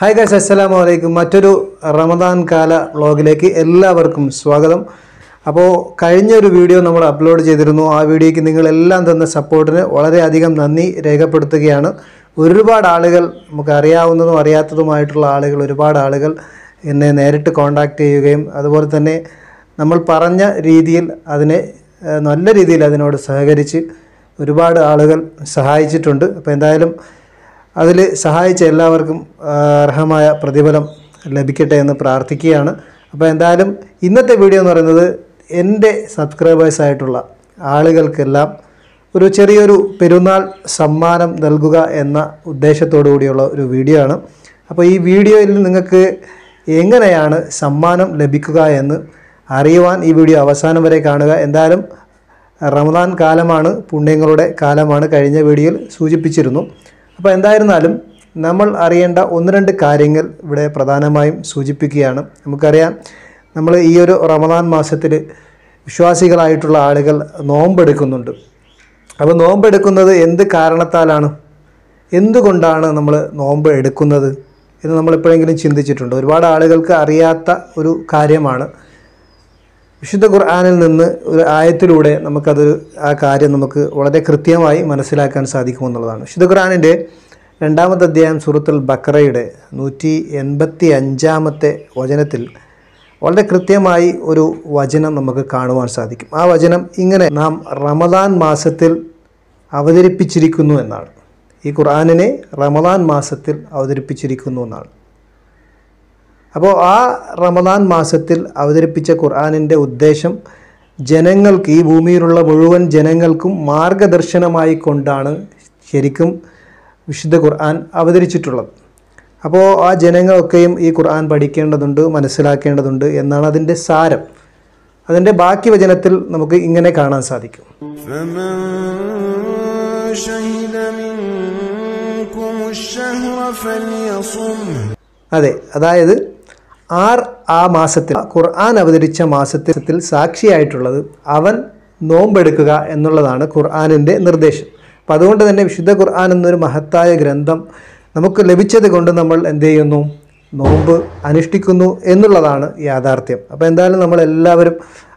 Hi guys അസ്സലാമു അലൈക്കും മറ്റൊരു റമദാൻ കാല വ്ളോഗിലേക്ക് എല്ലാവർക്കും സ്വാഗതം. അപ്പോൾ കഴിഞ്ഞ ഒരു വീഡിയോ നമ്മൾ അപ്ലോഡ് ചെയ്തിരുന്നു. ആ വീഡിയോയ്ക്ക് നിങ്ങളെല്ലാം തന്ന സപ്പോർട്ടിന് വളരെയധികം നന്ദി രേഖപ്പെടുത്തുകയാണ്. ഒരുപാട് ആളുകൾ നമുക്ക് അറിയാവുന്നതും അറിയാത്തതുമായിട്ടുള്ള ആളുകൾ ഒരുപാട് ആളുകൾ എന്നെ നേരിട്ട് കോൺടാക്റ്റ് ചെയ്യുകയും അതുപോലെ തന്നെ നമ്മൾ പറഞ്ഞ രീതിയിൽ അതിനെ നല്ല രീതിയിൽ അതിനോട് സഹകരിച്ച് ഒരുപാട് ആളുകൾ സഹായിച്ചിട്ടുണ്ട്. അപ്പോൾ എന്തായാലും അതിൽ സഹായിച്ച എല്ലാവർക്കും അർഹമായ പ്രതിഫലം ലഭിക്കട്ടെ എന്ന് പ്രാർത്ഥിക്കുകയാണ്. അപ്പോൾ എന്തായാലും ഇന്നത്തെ വീഡിയോ എന്ന് പറയുന്നത് എന്റെ സബ്സ്ക്രൈബേഴ്സ് ആയിട്ടുള്ള ആളുകൾക്കെല്ലാം ഒരു ചെറിയൊരു പെരുന്നാൾ സമ്മാനം നൽകുക എന്ന ഉദ്ദേശത്തോടു കൂടിയുള്ള ഒരു വീഡിയോ ആണ്. അപ്പോൾ ഈ വീഡിയോയിൽ നിങ്ങൾക്ക് എങ്ങനെയാണ് സമ്മാനം ലഭിക്കുക എന്ന് അറിയുവാൻ ഈ വീഡിയോ അവസാനം വരെ കാണുക. എന്തായാലും റമദാൻ കാലമാണ് പുണ്യങ്ങളുടെ കാലമാണ് കഴിഞ്ഞ വീഡിയോയിൽ സൂചിപ്പിച്ചിരുന്നു. അപ്പോൾ എന്തായിരുന്നാലും നമ്മൾ അറിയേണ്ട ഒന്ന് രണ്ട് കാര്യങ്ങൾ ഇവിടെ പ്രധാനമായും സൂചിപ്പിക്കുകയാണ്. നമുക്കറിയാം നമ്മൾ ഈ ഒരു റമദാൻ മാസത്തിൽ വിശ്വാസികളായിട്ടുള്ള ആളുകൾ നോമ്പെടുക്കുന്നുണ്ട്. അപ്പോൾ നോമ്പെടുക്കുന്നത് എന്ത് കാരണത്താലാണ്? എന്തുകൊണ്ടാണ് നമ്മൾ നോമ്പ് എടുക്കുന്നത് എന്ന് നമ്മൾ എപ്പോഴെങ്കിലും ചിന്തിച്ചിട്ടുണ്ട്. ഒരുപാട് ആളുകൾക്ക് അറിയാത്ത ഒരു കാര്യമാണ്. വിശുദ്ധ ഖുർആാനിൽ നിന്ന് ഒരു ആയത്തിലൂടെ നമുക്കത് ആ കാര്യം നമുക്ക് വളരെ കൃത്യമായി മനസ്സിലാക്കാൻ സാധിക്കുമെന്നുള്ളതാണ് വിശുദ്ധ ഖുർആാനിന്റെ രണ്ടാമത്തെ അധ്യായം സുഹൃത്തുൽ ബക്രയുടെ നൂറ്റി എൺപത്തി അഞ്ചാമത്തെ വചനത്തിൽ വളരെ കൃത്യമായി ഒരു വചനം നമുക്ക് കാണുവാൻ സാധിക്കും. ആ വചനം ഇങ്ങനെ നാം റമദാൻ മാസത്തിൽ അവതരിപ്പിച്ചിരിക്കുന്നു എന്നാണ്. ഈ ഖുർആാനിനെ റമദാൻ മാസത്തിൽ അവതരിപ്പിച്ചിരിക്കുന്നു എന്നാണ്. അപ്പോൾ ആ റമദാൻ മാസത്തിൽ അവതരിപ്പിച്ച ഖുർആാനിന്റെ ഉദ്ദേശം ജനങ്ങൾക്ക് ഈ ഭൂമിയിലുള്ള മുഴുവൻ ജനങ്ങൾക്കും മാർഗദർശനമായി കൊണ്ടാണ് ശരിക്കും വിശുദ്ധ ഖുർആൻ അവതരിച്ചിട്ടുള്ളത്. അപ്പോൾ ആ ജനങ്ങളൊക്കെയും ഈ ഖുർആൻ പഠിക്കേണ്ടതുണ്ട് മനസ്സിലാക്കേണ്ടതുണ്ട് എന്നാണ് അതിന്റെ സാരം. അതിന്റെ ബാക്കി വചനത്തിൽ നമുക്ക് ഇങ്ങനെ കാണാൻ സാധിക്കും. അതെ അതായത് ആർ ആ മാസത്തിൽ ഖുർആൻ അവതരിച്ച മാസത്തിൽ സാക്ഷിയായിട്ടുള്ളത് അവൻ നോമ്പെടുക്കുക എന്നുള്ളതാണ് ഖുർആാനിന്റെ നിർദ്ദേശം. അപ്പം അതുകൊണ്ട് തന്നെ വിശുദ്ധ ഖുർആൻ എന്നൊരു മഹത്തായ ഗ്രന്ഥം നമുക്ക് ലഭിച്ചത് കൊണ്ട് നമ്മൾ എന്ത് ചെയ്യുന്നു? നോമ്പ് അനുഷ്ഠിക്കുന്നു എന്നുള്ളതാണ് യാഥാർത്ഥ്യം. അപ്പോൾ എന്തായാലും നമ്മൾ എല്ലാവരും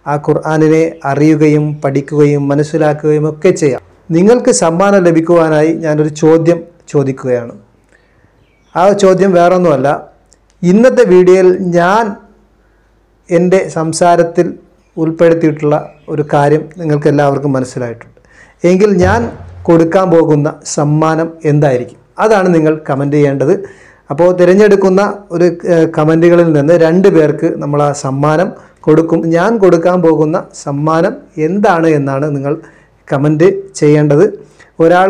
ആ ഖുർആാനിനെ അറിയുകയും പഠിക്കുകയും മനസ്സിലാക്കുകയും ഒക്കെ ചെയ്യാം. നിങ്ങൾക്ക് സമ്മാനം ലഭിക്കുവാനായി ഞാനൊരു ചോദ്യം ചോദിക്കുകയാണ്. ആ ചോദ്യം വേറൊന്നുമല്ല ഇന്നത്തെ വീഡിയോയിൽ ഞാൻ എന്റെ സംസാരത്തിൽ ഉൾപ്പെടുത്തിയിട്ടുള്ള ഒരു കാര്യം നിങ്ങൾക്ക് എല്ലാവർക്കും മനസ്സിലായിട്ടുണ്ട്. എങ്കിൽ ഞാൻ കൊടുക്കാൻ പോകുന്ന സമ്മാനം എന്തായിരിക്കും? അതാണ് നിങ്ങൾ കമന്റ് ചെയ്യേണ്ടത്. അപ്പോൾ തിരഞ്ഞെടുക്കുന്ന ഒരു കമന്റുകളിൽ നിന്ന് രണ്ട് പേർക്ക് നമ്മൾ ആ സമ്മാനം കൊടുക്കും. ഞാൻ കൊടുക്കാൻ പോകുന്ന സമ്മാനം എന്താണ് എന്നാണ് നിങ്ങൾ കമന്റ് ചെയ്യേണ്ടത്. ഒരാൾ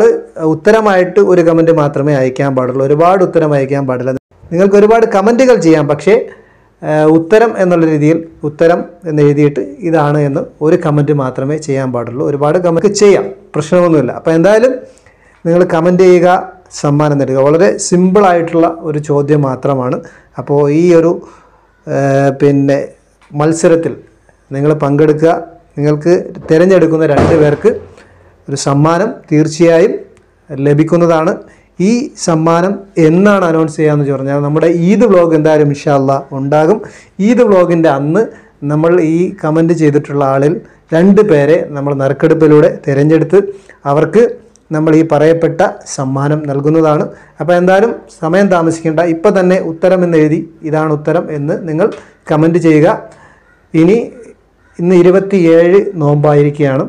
ഉത്തരമായിട്ട് ഒരു കമന്റ് മാത്രമേ അയക്കാൻ പാടുള്ളൂ. ഒരുപാട് ഉത്തരം അയക്കാൻ പാടില്ല. നിങ്ങൾക്ക് ഒരുപാട് കമന്റുകൾ ചെയ്യാം പക്ഷേ ഉത്തരം എന്നുള്ള രീതിയിൽ ഉത്തരം എന്ന് എഴുതിയിട്ട് ഇതാണ് എന്ന് ഒരു കമന്റ് മാത്രമേ ചെയ്യാൻ പാടുള്ളൂ. ഒരുപാട് കമന്റ് ചെയ്യാം പ്രശ്നമൊന്നുമില്ല. അപ്പോൾ എന്തായാലും നിങ്ങൾ കമന്റ് ചെയ്യുക സമ്മാനം നേടുക വളരെ സിമ്പിളായിട്ടുള്ള ഒരു ചോദ്യം മാത്രമാണ്. അപ്പോൾ ഈ ഒരു പിന്നെ മത്സരത്തിൽ നിങ്ങൾ പങ്കെടുക്കുക. നിങ്ങൾക്ക് തിരഞ്ഞെടുക്കുന്ന രണ്ട് പേർക്ക് ഒരു സമ്മാനം തീർച്ചയായും ലഭിക്കുന്നതാണ്. ഈ സമ്മാനം എന്നാണ് അനൗൺസ് ചെയ്യാമെന്ന് പറഞ്ഞാൽ നമ്മുടെ ഈദ് വ്ളോഗ് എന്തായാലും ഇൻഷാല്ല ഉണ്ടാകും. ഈദ് വ്ളോഗിന്റെ അന്ന് നമ്മൾ ഈ കമന്റ് ചെയ്തിട്ടുള്ള ആളിൽ രണ്ട് പേരെ നമ്മൾ നറുക്കെടുപ്പിലൂടെ തിരഞ്ഞെടുത്ത് അവർക്ക് നമ്മൾ ഈ പറയപ്പെട്ട സമ്മാനം നൽകുന്നതാണ്. അപ്പോൾ എന്തായാലും സമയം താമസിക്കേണ്ട. ഇപ്പം തന്നെ ഉത്തരം എന്ന് എഴുതി ഇതാണ് ഉത്തരം എന്ന് നിങ്ങൾ കമന്റ് ചെയ്യുക. ഇനി ഇന്ന് ഇരുപത്തിയേഴ് നോമ്പായിരിക്കുകയാണ്.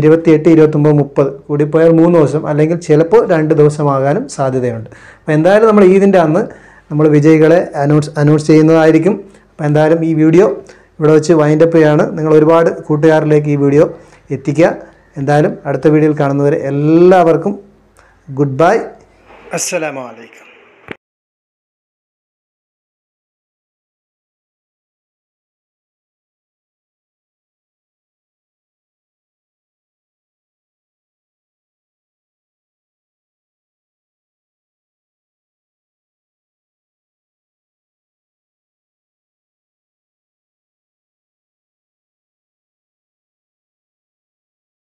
ഇരുപത്തിയെട്ട് ഇരുപത്തൊമ്പത് മുപ്പത് കൂടിപ്പോയാൽ മൂന്ന് ദിവസം അല്ലെങ്കിൽ ചിലപ്പോൾ രണ്ട് ദിവസമാകാനും സാധ്യതയുണ്ട്. അപ്പോൾ എന്തായാലും നമ്മൾ ഈദിന്റെ അന്ന് നമ്മൾ വിജയികളെ അനൗൺസ് അനൗൺസ് ചെയ്യുന്നതായിരിക്കും. അപ്പോൾ എന്തായാലും ഈ വീഡിയോ ഇവിടെ വെച്ച് വൈൻഡപ്പ് ചെയ്യാണ്. നിങ്ങൾ ഒരുപാട് കൂട്ടുകാരിലേക്ക് ഈ വീഡിയോ എത്തിക്കുക. എന്തായാലും അടുത്ത വീഡിയോയിൽ കാണുന്നവരെ എല്ലാവർക്കും ഗുഡ് ബൈ അസ്സലാമു അലൈക്കും.